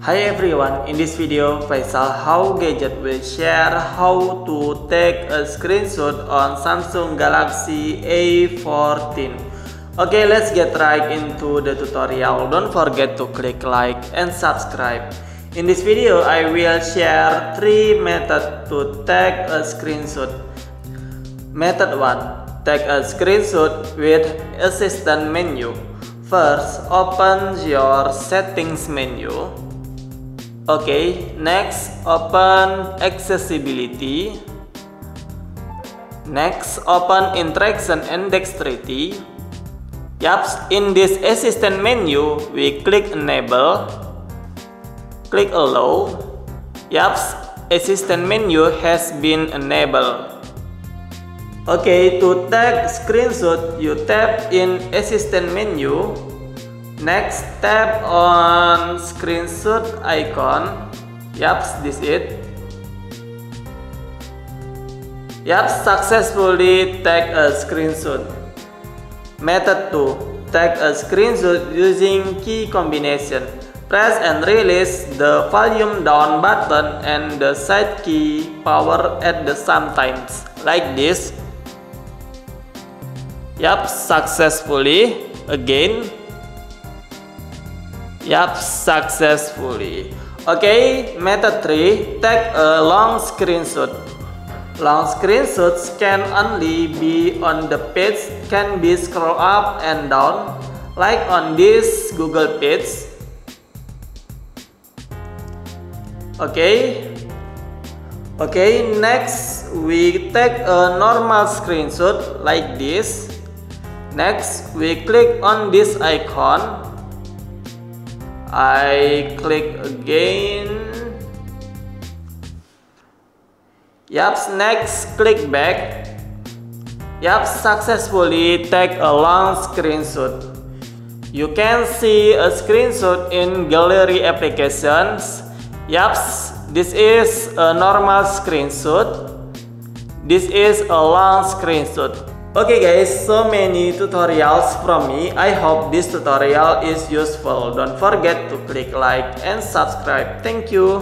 Hi everyone, in this video Faisal How Gadget will share how to take a screenshot on Samsung Galaxy A14 Okay, let's get right into the tutorial. Don't forget to click like and subscribe. In this video, I will share three methods to take a screenshot. Method 1. Take a screenshot with assistant menu. First, open your settings menu. Okay, next open accessibility. Next open interaction and dexterity. Yaps, in this assistant menu, we click enable, click allow. Yaps, assistant menu has been enabled. Okay, to take screenshot, you tap in assistant menu Next, tap on screenshot icon. Yaps, this it. Yaps, successfully take a screenshot. Method 2. Take a screenshot using key combination. Press and release the volume down button and the side key power at the same times. Like this. Yup, successfully. Again. Yap, successfully. Okay, method 3, take a long screenshot. Long screenshots can only be on the page, can be scroll up and down, like on this Google page. Okay. Okay, next we take a normal screenshot like this. Next, we click on this icon I click again. Yaps, next click back. Yaps, successfully take a long screenshot. You can see a screenshot in gallery applications. Yaps, this is a normal screenshot. This is a long screenshot Okay guys, so many tutorials from me. I hope this tutorial is useful. Don't forget to click like and subscribe. Thank you.